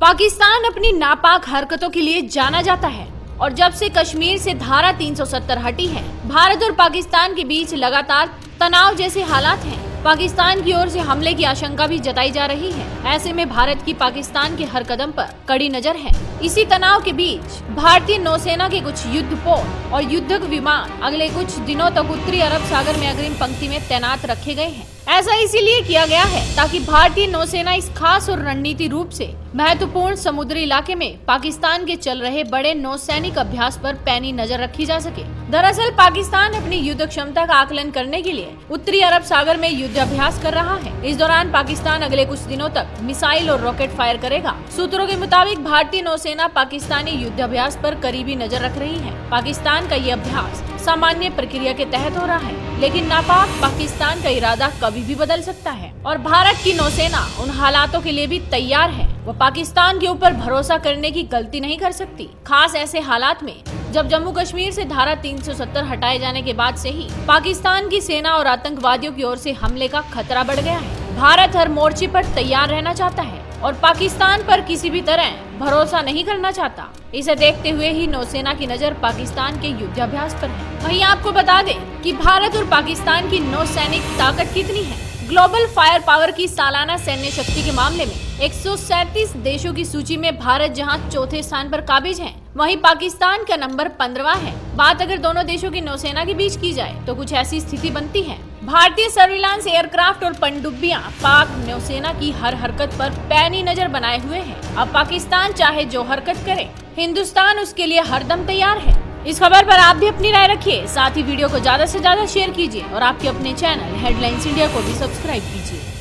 पाकिस्तान अपनी नापाक हरकतों के लिए जाना जाता है और जब से कश्मीर से धारा 370 हटी है, भारत और पाकिस्तान के बीच लगातार तनाव जैसे हालात हैं। पाकिस्तान की ओर से हमले की आशंका भी जताई जा रही है। ऐसे में भारत की पाकिस्तान के हर कदम पर कड़ी नज़र है। इसी तनाव के बीच भारतीय नौसेना के कुछ युद्ध पोत और युद्धक विमान अगले कुछ दिनों तक उत्तरी अरब सागर में अग्रिम पंक्ति में तैनात रखे गए हैं। ऐसा इसीलिए किया गया है ताकि भारतीय नौसेना इस खास और रणनीति रूप से महत्वपूर्ण समुद्री इलाके में पाकिस्तान के चल रहे बड़े नौसैनिक अभ्यास पर पैनी नज़र रखी जा सके। दरअसल पाकिस्तान अपनी युद्ध क्षमता का आकलन करने के लिए उत्तरी अरब सागर में युद्ध अभ्यास कर रहा है। इस दौरान पाकिस्तान अगले कुछ दिनों तक मिसाइल और रॉकेट फायर करेगा। सूत्रों के मुताबिक, भारतीय नौसेना पाकिस्तानी युद्ध अभ्यास पर करीबी नज़र रख रही है। पाकिस्तान का ये अभ्यास सामान्य प्रक्रिया के तहत हो रहा है, लेकिन नापाक पाकिस्तान का इरादा कभी भी बदल सकता है। और भारत की नौसेना उन हालातों के लिए भी तैयार है। वो पाकिस्तान के ऊपर भरोसा करने की गलती नहीं कर सकती। खास ऐसे हालात में, जब जम्मू कश्मीर से धारा 370 हटाए जाने के बाद से ही पाकिस्तान की सेना और आतंकवादियों की ओर से हमले का खतरा बढ़ गया है। भारत हर मोर्चे पर तैयार रहना चाहता है और पाकिस्तान पर किसी भी तरह भरोसा नहीं करना चाहता। इसे देखते हुए ही नौसेना की नज़र पाकिस्तान के युद्धाभ्यास पर है। वहीं आपको बता दें कि भारत और पाकिस्तान की नौसैनिक ताकत कितनी है? ग्लोबल फायर पावर की सालाना सैन्य शक्ति के मामले में एक देशों की सूची में भारत जहाँ चौथे स्थान पर काबिज है, वहीं पाकिस्तान का नंबर पंद्रवा है। बात अगर दोनों देशों की नौसेना के बीच की जाए तो कुछ ऐसी स्थिति बनती है। भारतीय सर्विलांस एयरक्राफ्ट और पनडुब्बियाँ पाक नौसेना की हर हरकत पर पैनी नज़र बनाए हुए हैं। अब पाकिस्तान चाहे जो हरकत करे, हिंदुस्तान उसके लिए हरदम तैयार है। इस खबर पर आप भी अपनी राय रखिए, साथ ही वीडियो को ज़्यादा से ज़्यादा शेयर कीजिए और आपके अपने चैनल हेडलाइंस इंडिया को भी सब्सक्राइब कीजिए।